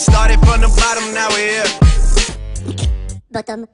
Started from the bottom, now we're here. Bottom.